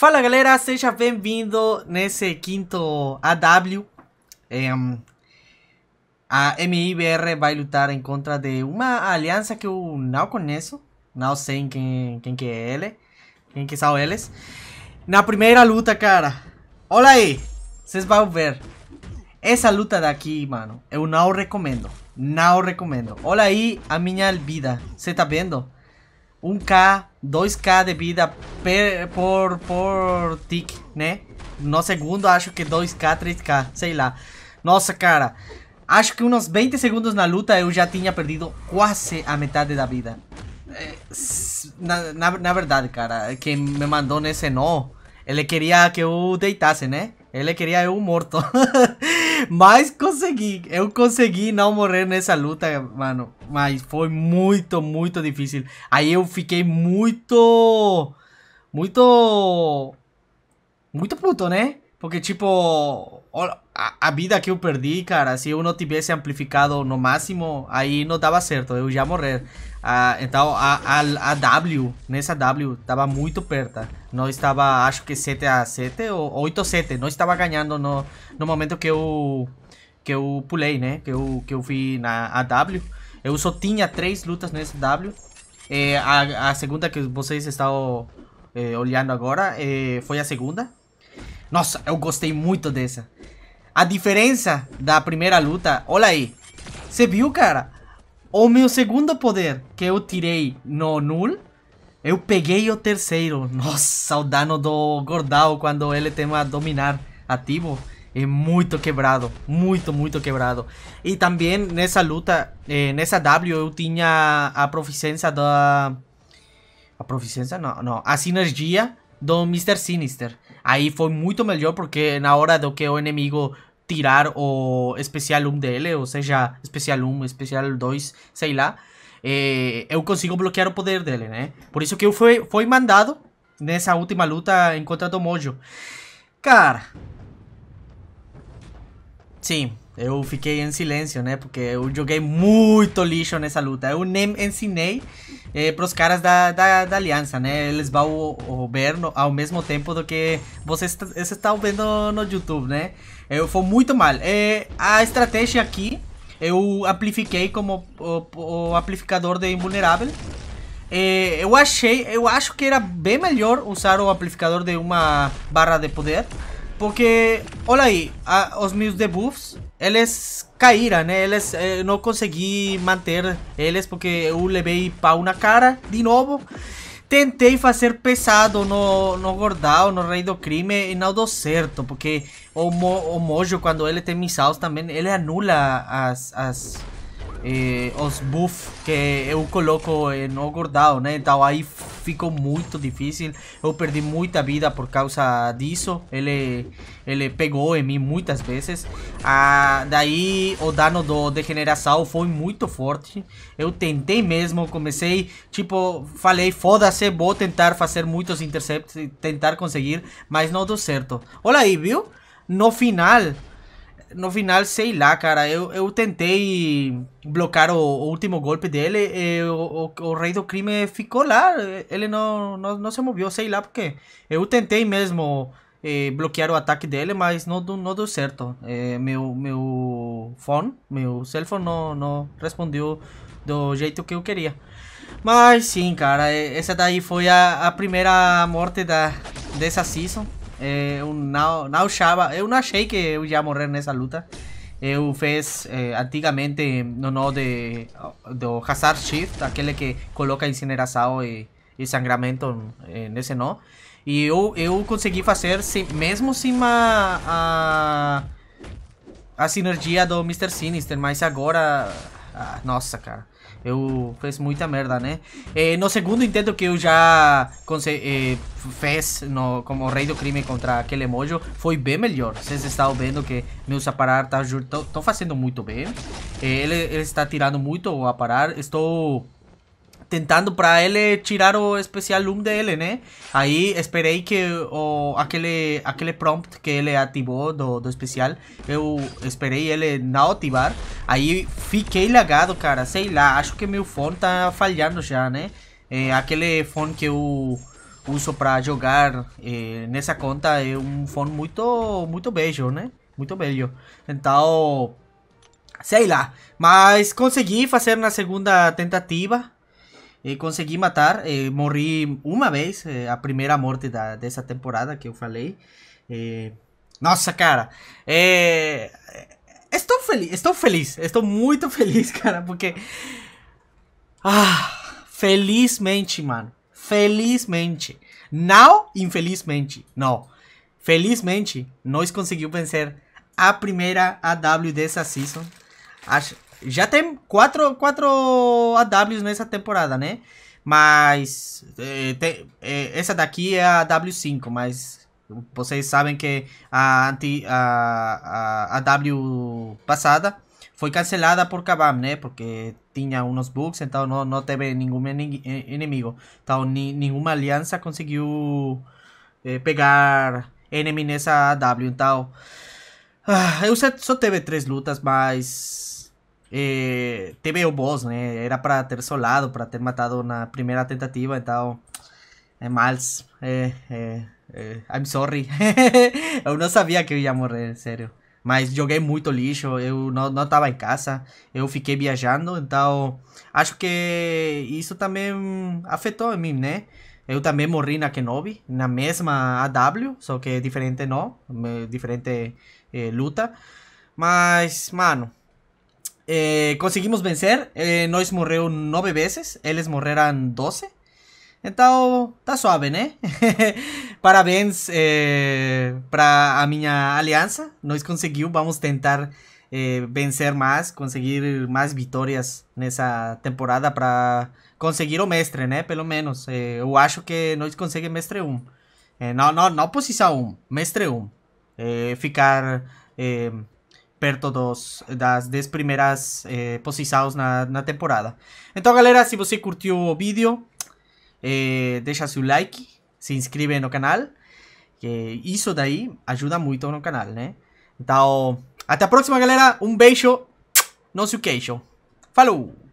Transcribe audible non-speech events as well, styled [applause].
Fala galera, seja bem-vindo nesse quinto AW. Em, a MIBR vai lutar em contra de uma aliança que eu não conheço. Não sei quem, quem que é ele. Quem que são eles. Na primeira luta, cara. Olha aí. Vocês vão ver. Essa luta daqui, mano, eu não recomendo. Não recomendo. Olha aí a minha vida. Você tá vendo? 1k, 2k de vida per, por, por tick, né? No segundo acho que 2k, 3k, sei lá. Nossa, cara. Acho que uns 20 segundos na luta eu já tinha perdido quase a metade da vida. É, na, na, na verdade, cara, quem me mandou nesse nó, ele queria que eu deitasse, né? Ele queria eu morto. [laughs] Mas consegui. Eu consegui não morrer nessa luta, mano. Mas foi muito, muito difícil. Aí eu fiquei muito. Muito. Muito puto, né? Porque, tipo. A, a vida que eu perdi, cara. Se eu não tivesse amplificado no máximo, aí não dava certo. Eu ia morrer. Ah, então a, a, a W, nessa W, estava muito perto. Não estava, acho que 7 a 7 ou 8 a 7. Não estava ganhando no, no momento que eu, que eu pulei, né? Que eu, que eu fui na W. Eu só tinha três lutas nessa W. É, a, a segunda que vocês estão é, olhando agora é, foi a segunda. Nossa, eu gostei muito dessa. A diferença da primeira luta, olha aí. Você viu, cara? O meu segundo poder que eu tirei no Null, eu peguei o terceiro. Nossa, o dano do Gordal quando ele tem uma dominar ativo é muito quebrado. Muito, muito quebrado. E também nessa luta, eh, nessa W, eu tinha a proficiência da... A proficiência? Não, não. A sinergia do Mr. Sinister. Aí foi muito melhor porque na hora do que o inimigo tirar o especial 1 dele, ou seja, especial 1, especial 2, sei lá, eh, eu consigo bloquear o poder dele, né? Por isso que eu fui, fui mandado nessa última luta em contra do Mojo. Cara... Sim, eu fiquei em silêncio, né? Porque eu joguei muito lixo nessa luta. Eu nem ensinei eh, pros caras da, da, da, aliança, né? Eles vão ver no, ao mesmo tempo do que vocês, vocês estão vendo no YouTube, né? Eu foi muito mal. É, a estratégia aqui, eu amplifiquei como o, o amplificador de invulnerável. É, eu achei, eu acho que era bem melhor usar o amplificador de uma barra de poder. Porque, olha aí, a, os meus debuffs, eles caíram, né? Eles, eu não consegui manter eles porque eu levei pau na cara de novo. Tentei fazer pesado no, no Gordal, no Rei do Crime, e não deu certo, porque o, Mo, o Mojo, quando ele tem missiles também, ele anula as, as, eh, os buffs que eu coloco no Gordal, né? Então aí ficou muito difícil. Eu perdi muita vida por causa disso. Ele, ele pegou em mim muitas vezes. Ah, daí o dano do degeneração foi muito forte. Eu tentei mesmo, comecei, tipo, falei, foda-se, vou tentar fazer muitos intercepts tentar conseguir, mas não deu certo. Olha aí, viu? No final, no final, sei lá, cara, eu, eu tentei bloquear o, o último golpe dele e o, o, o, rei do crime ficou lá, ele não, não, não se moveu, sei lá porque. Eu tentei mesmo eh, bloquear o ataque dele, mas não, não deu certo. Eh, meu, meu phone, meu cell phone não, não respondeu do jeito que eu queria. Mas sim, cara, essa daí foi a, a primeira morte da, dessa season. Eu não, não achava, eu não achei que eu ia morrer nessa luta. Eu fiz eh, antigamente no nó de, do Hazard Shift, aquele que coloca incineração e, e sangramento eh, nesse nó. E eu, eu consegui fazer, mesmo sem a, a, a sinergia do Mr. Sinister, mas agora... Ah, nossa, cara. Eu fiz muita merda, né? Eh, no segundo intento que eu já eh, fiz no, como rei do crime contra aquele mojo, foi bem melhor. Vocês estão vendo que meus aparar tá, estão fazendo muito bem. Eh, ele, ele está tirando muito o aparar. Estou tentando para ele tirar o especial 1 dele, né? Aí esperei que o, aquele, aquele prompt que ele ativou do, do especial, eu esperei ele não ativar. Aí fiquei lagado, cara, sei lá, acho que meu fone tá falhando já, né? É, aquele fone que eu uso para jogar eh, nessa conta é um fone muito, muito beijo, né? Muito belo. Então, sei lá. Mas consegui fazer na segunda tentativa. E consegui matar. Eh, morri uma vez, eh, a primeira morte da, dessa temporada que eu falei. Eh, nossa, cara. Estou feliz, estou feliz, estou muito [laughs] feliz, cara, porque. Ah, felizmente, mano. Felizmente. Não, infelizmente. Não. Felizmente, nós conseguimos vencer a primeira AW dessa season. Acho, já tem quatro, quatro AWs nessa temporada, né? Mas é, tem, é, essa daqui é a W5, mas vocês sabem que a, anti, a, a, a W passada foi cancelada por Kabam, né? Porque tinha uns bugs, então não, não teve nenhum inimigo. Então ni, nenhuma aliança conseguiu eh, pegar enemy nessa W. Então ah, eu só teve três lutas, mas eh, teve o boss, né? Era para ter solado, para ter matado na primeira tentativa, então é mais. É, é, é, I'm sorry. [laughs] eu não sabia que eu ia morrer, sério. Mas joguei muito lixo, eu não, não tava em casa, eu fiquei viajando, então acho que isso também afetou em mim, né? Eu também morri na Kenobi, na mesma AW, só que diferente não, diferente eh, luta. Mas, mano, eh, conseguimos vencer. Eh, nós morreu nove vezes, eles morreram 12. Então, tá suave, né? [laughs] Parabéns eh, para a minha aliança. Nós conseguimos, vamos tentar eh, vencer mais, conseguir mais vitórias nessa temporada para conseguir o mestre, né? Pelo menos. Eu acho que nós conseguimos mestre 1. Eh, não, não, não posição 1, mestre 1. Eh, ficar perto dos, das 10 primeiras eh, posições na, na temporada. Então, galera, se você curtiu o vídeo, eh, deixa seu like, se inscreve no canal, que isso daí ajuda muito no canal, né? Então, até a próxima, galera. Um beijo no seu queixo. Falou!